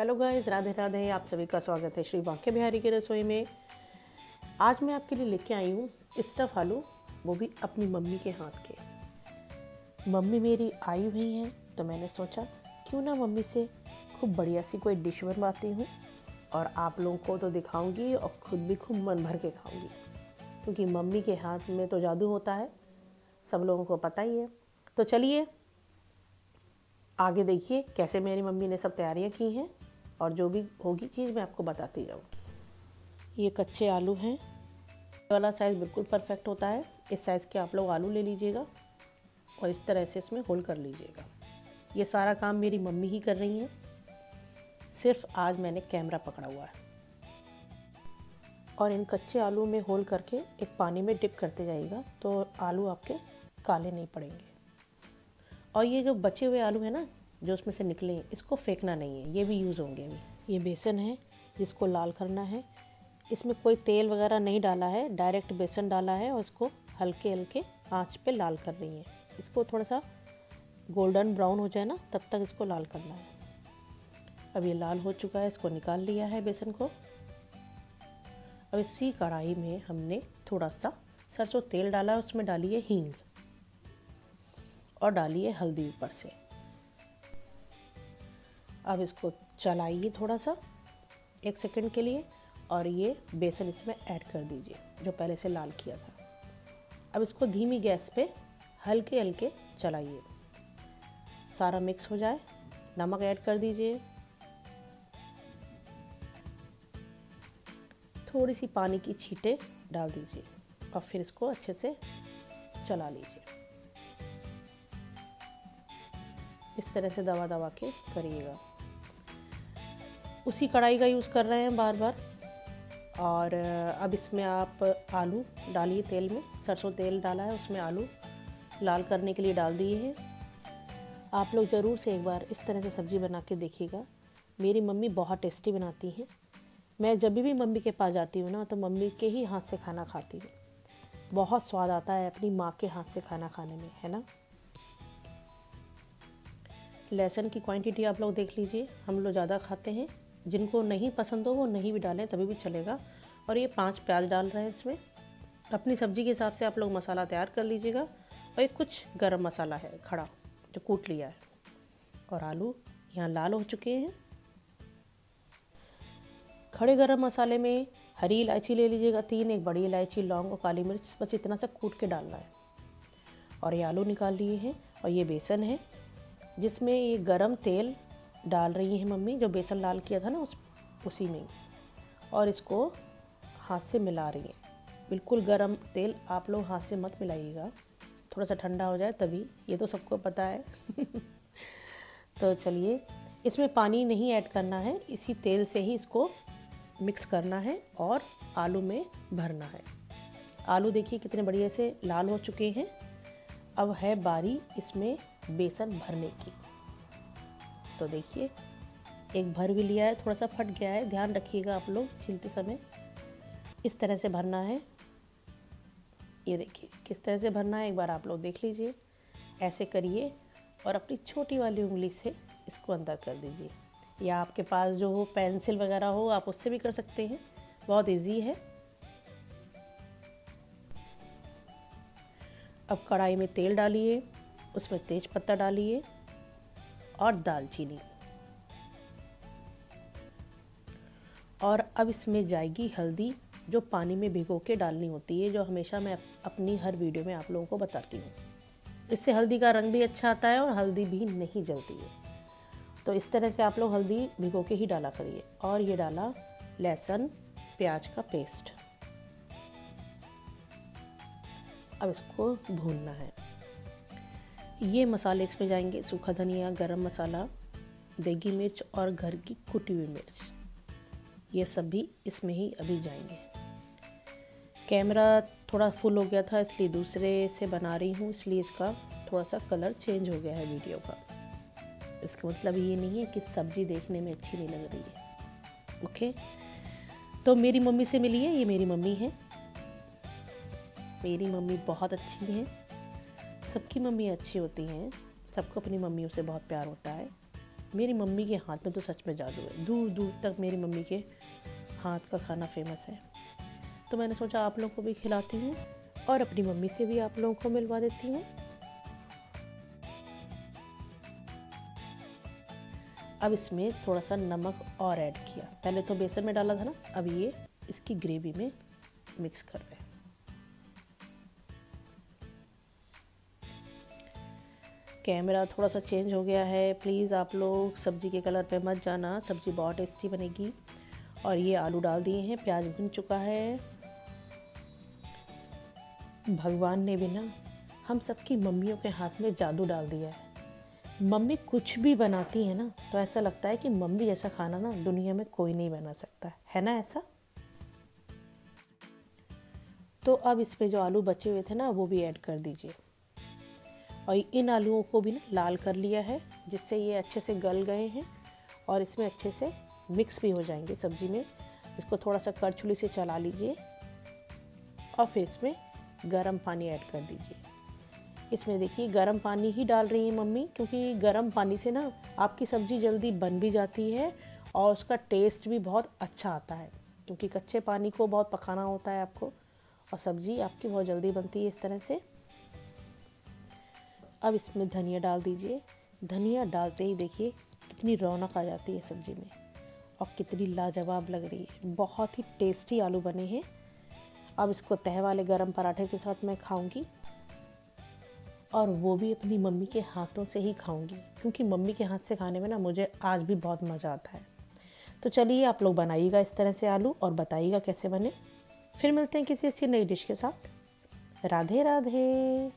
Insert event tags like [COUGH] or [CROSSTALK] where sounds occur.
Hello guys Radhe Radhe, आप सभी का स्वागत है श्री वाक्य बिहारी की रसोई में। आज मैं आपके लिए लेके आई हूँ स्टफ़ आलू, वो भी अपनी मम्मी के हाथ के। मम्मी मेरी आई हुई हैं तो मैंने सोचा, क्यों ना मम्मी से खूब बढ़िया सी कोई डिश बनवाती हूँ, और आप लोगों को तो दिखाऊँगी और खुद भी खूब मन भर के खाऊँगी। क्योंकि मम्मी के हाथ में तो जादू होता है, सब लोगों को पता ही है। तो चलिए, आगे देखिए कैसे मेरी मम्मी ने सब तैयारियाँ की हैं। और जो भी होगी चीज़ मैं आपको बताती जाऊँगी ये कच्चे आलू हैं। वाला साइज़ बिल्कुल परफेक्ट होता है। इस साइज़ के आप लोग आलू ले लीजिएगा और इस तरह से इसमें होल कर लीजिएगा। ये सारा काम मेरी मम्मी ही कर रही हैं। सिर्फ़ आज मैंने कैमरा पकड़ा हुआ है। और इन कच्चे आलू में होल करके एक पानी में डिप करते जाइएगा तो आलू आपके काले नहीं पड़ेंगे। और ये जो बचे हुए आलू हैं ना जो उसमें से निकले, इसको फेंकना नहीं है, ये भी यूज़ होंगे अभी। ये बेसन है, जिसको लाल करना है। इसमें कोई तेल वगैरह नहीं डाला है डायरेक्ट बेसन डाला है और इसको हल्के हल्के आँच पे लाल कर रही है। इसको थोड़ा सा गोल्डन ब्राउन हो जाए ना, तब तक इसको लाल करना है। अब ये लाल हो चुका है, इसको निकाल लिया है बेसन को। अब इसी कढ़ाई में हमने थोड़ा सा सरसों तेल डाला है उसमें डाली है हींग और डाली है हल्दी ऊपर से। अब इसको चलाइए थोड़ा सा, एक सेकंड के लिए, और ये बेसन इसमें ऐड कर दीजिए, जो पहले से लाल किया था। अब इसको धीमी गैस पे हल्के हल्के चलाइए। सारा मिक्स हो जाए, नमक ऐड कर दीजिए। थोड़ी सी पानी की छींटे डाल दीजिए, और फिर इसको अच्छे से चला लीजिए। इस तरह से दवा दवा के करिएगा। उसी कढ़ाई का यूज़ कर रहे हैं बार बार। और अब इसमें आप आलू डालिए तेल में, सरसों तेल डाला है, उसमें आलू लाल करने के लिए डाल दिए हैं। आप लोग ज़रूर से एक बार इस तरह से सब्ज़ी बना के देखिएगा। मेरी मम्मी बहुत टेस्टी बनाती हैं। मैं जब भी मम्मी के पास जाती हूँ ना तो मम्मी के ही हाथ से खाना खाती हूँ। बहुत स्वाद आता है अपनी माँ के हाथ से खाना खाने में, है ना? लहसुन की क्वांटिटी आप लोग देख लीजिए, हम लोग ज़्यादा खाते हैं। जिनको नहीं पसंद हो वो नहीं भी डालें, तभी भी चलेगा। और ये पाँच प्याज डाल रहे हैं इसमें। अपनी सब्ज़ी के हिसाब से आप लोग मसाला तैयार कर लीजिएगा। और एक कुछ गरम मसाला है, खड़ा, जो कूट लिया है। और आलू यहाँ लाल हो चुके हैं। खड़े गरम मसाले में हरी इलायची ले लीजिएगा तीन, एक बड़ी इलायची, लौंग और काली मिर्च, बस इतना सा कूट के डालना है। और ये आलू निकाल लिए हैं, और ये बेसन है, जिसमें ये गरम तेल डाल रही हैं मम्मी, जो बेसन लाल किया था ना उस, उसी में और इसको हाथ से मिला रही हैं। बिल्कुल गरम तेल आप लोग हाथ से मत मिलाइएगा। थोड़ा सा ठंडा हो जाए तभी, ये तो सबको पता है। [LAUGHS] तो चलिए, इसमें पानी नहीं ऐड करना है, इसी तेल से ही इसको मिक्स करना है और आलू में भरना है। आलू देखिए कितने बढ़िया से लाल हो चुके हैं। अब है बारी इसमें बेसन भरने की। तो देखिए, एक भर भी लिया है थोड़ा सा फट गया है। ध्यान रखिएगा आप लोग, छीलते समय। इस तरह से भरना है। ये देखिए, किस तरह से भरना है, एक बार आप लोग देख लीजिए। ऐसे करिए और अपनी छोटी वाली उंगली से इसको अंदर कर दीजिए। या आपके पास जो हो, पेंसिल वगैरह हो, आप उससे भी कर सकते हैं। बहुत इजी है। अब कढ़ाई में तेल डालिए, उसमें तेज पत्ता डालिए। और दालचीनी। और अब इसमें जाएगी हल्दी, जो पानी में भिगो के डालनी होती है, जो हमेशा मैं अपनी हर वीडियो में आप लोगों को बताती हूँ। इससे हल्दी का रंग भी अच्छा आता है और हल्दी भी नहीं जलती है। तो इस तरह से आप लोग हल्दी भिगो के ही डाला करिए। और ये डाला लहसुन, प्याज का पेस्ट। अब इसको भूनना है। ये मसाले इसमें जाएँगे, सूखा धनिया, गरम मसाला, देगी मिर्च और घर की कुटी हुई मिर्च। ये सब भी इसमें ही अभी जाएँगे। कैमरा थोड़ा फुल हो गया था, इसलिए दूसरे से बना रही हूँ, इसलिए इसका थोड़ा सा कलर चेंज हो गया है वीडियो का। इसका मतलब ये नहीं है कि सब्ज़ी देखने में अच्छी नहीं लग रही है। ओके? तो मेरी मम्मी से मिली है, ये मेरी मम्मी है। मेरी मम्मी बहुत अच्छी हैं। सबकी मम्मी अच्छी होती हैं, सबको अपनी मम्मियों से बहुत प्यार होता है। मेरी मम्मी के हाथ में तो सच में जादू है। दूर दूर तक मेरी मम्मी के हाथ का खाना फ़ेमस है। तो मैंने सोचा आप लोगों को भी खिलाती हूँ और अपनी मम्मी से भी आप लोगों को मिलवा देती हूँ। अब इसमें थोड़ा सा नमक और ऐड किया। पहले तो बेसन में डाला था ना, अब ये इसकी ग्रेवी में मिक्स कर रहे हैं। कैमरा थोड़ा सा चेंज हो गया है। प्लीज़ आप लोग सब्ज़ी के कलर पे मत जाना, सब्ज़ी बहुत टेस्टी बनेगी। और ये आलू डाल दिए हैं, प्याज भुन चुका है। भगवान ने भी ना, हम सबकी मम्मियों के हाथ में जादू डाल दिया है। मम्मी कुछ भी बनाती है ना तो ऐसा लगता है कि मम्मी जैसा खाना ना दुनिया में कोई नहीं बना सकता। है ना ऐसा? तो अब इस पे जो आलू बचे हुए थे ना, वो भी ऐड कर दीजिए। और इन आलूओं को भी ना लाल कर लिया है, जिससे ये अच्छे से गल गए हैं और इसमें अच्छे से मिक्स भी हो जाएँगे सब्ज़ी में। इसको थोड़ा सा करछुली से चला लीजिए और फिर इसमें गर्म पानी ऐड कर दीजिए। इसमें देखिए, गर्म पानी ही डाल रही है मम्मी, क्योंकि गर्म पानी से ना आपकी सब्ज़ी जल्दी बन भी जाती है और उसका टेस्ट भी बहुत अच्छा आता है, क्योंकि कच्चे पानी को बहुत पकाना होता है आपको और सब्ज़ी आपकी बहुत जल्दी बनती है इस तरह से। अब इसमें धनिया डाल दीजिए। धनिया डालते ही देखिए कितनी रौनक आ जाती है सब्ज़ी में और कितनी लाजवाब लग रही है। बहुत ही टेस्टी आलू बने हैं। अब इसको तह वाले गरम पराठे के साथ मैं खाऊँगी और वो भी अपनी मम्मी के हाथों से ही खाऊँगी, क्योंकि मम्मी के हाथ से खाने में ना मुझे आज भी बहुत मज़ा आता है। तो चलिए आप लोग बनाइएगा इस तरह से आलू और बताइएगा कैसे बने। फिर मिलते हैं किसी अच्छी नई डिश के साथ। राधे राधे